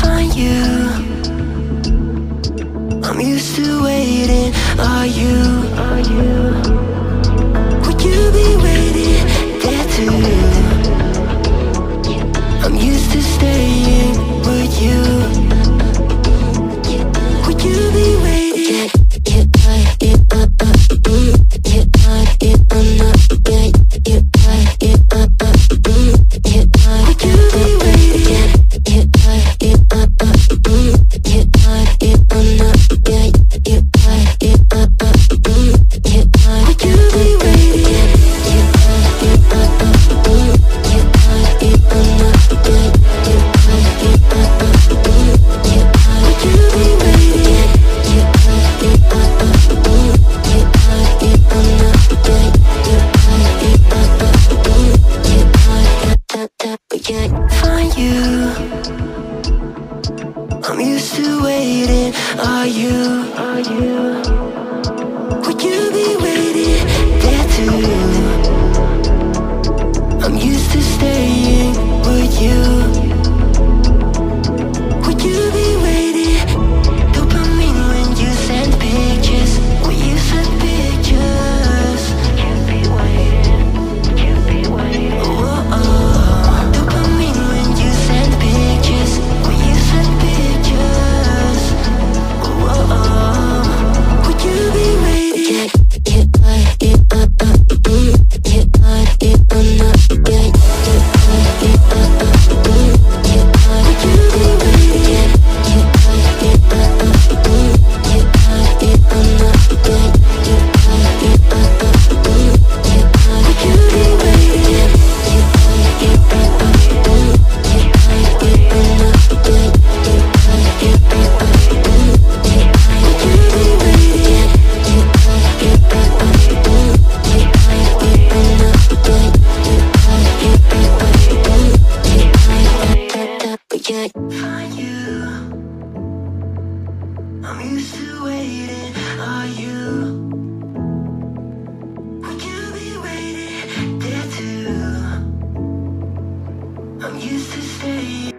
Find you. I'm used to waiting. Are you? Are you? Staying. Would I'm used to waiting. Are you? Are you? Would you be waiting there too? I'm used to staying. Would you? Would you be Find you. I'm used to waiting. Are you? Would you be waiting there too? I'm used to staying.